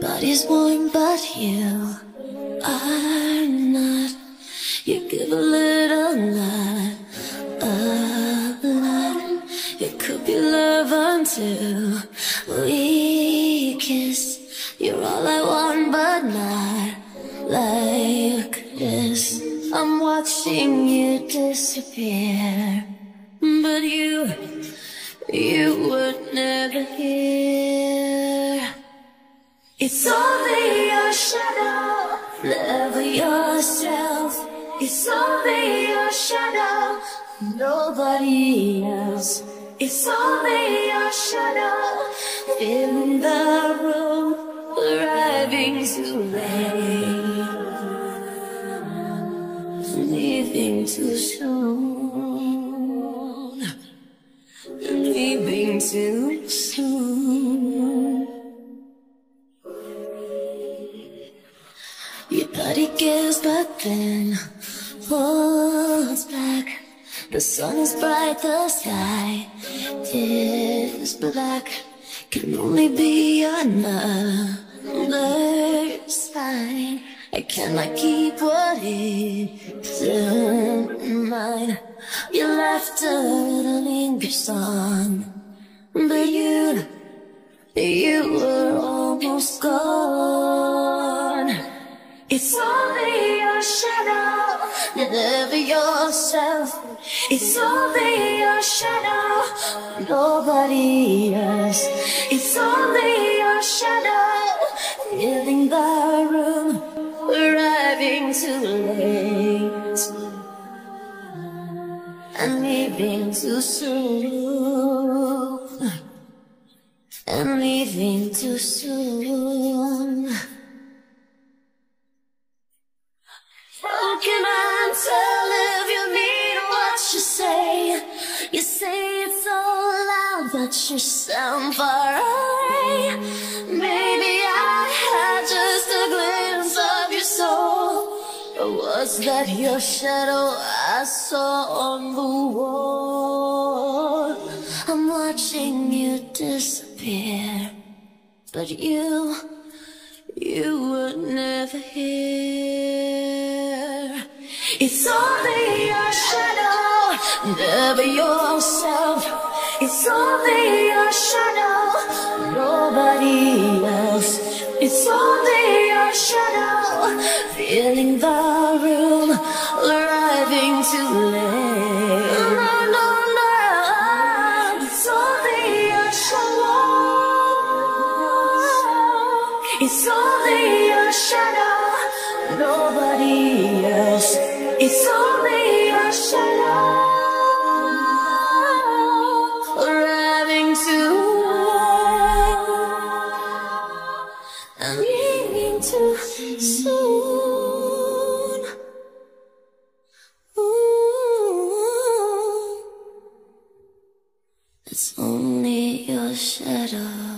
Nobody's warm but you are not. You give a little nod, a lot. It could be love until we kiss. You're all I want, but not like this. I'm watching you disappear, but you, you would never hear. It's only your shadow, never yourself. It's only your shadow, nobody else. It's only your shadow in the room, arriving too late, leaving too soon, leaving too soon. Body gives, but then falls back. The sun is bright, the sky is black. Can only be another sign. I cannot keep what is in mine. Your laughter lingers on, but you, you were almost gone. It's only your shadow, never yourself. It's only your shadow, nobody else. It's only your shadow, filling the room, arriving too late, and leaving too soon, and leaving too soon. But you sound far away. Maybe I had just a glimpse of your soul. Or was that your shadow I saw on the wall? I'm watching you disappear, but you. You would never hear. It's only your shadow, never yourself. It's only your shadow, nobody else. It's only your shadow, filling the room, arriving too late. Soon. It's only your shadow.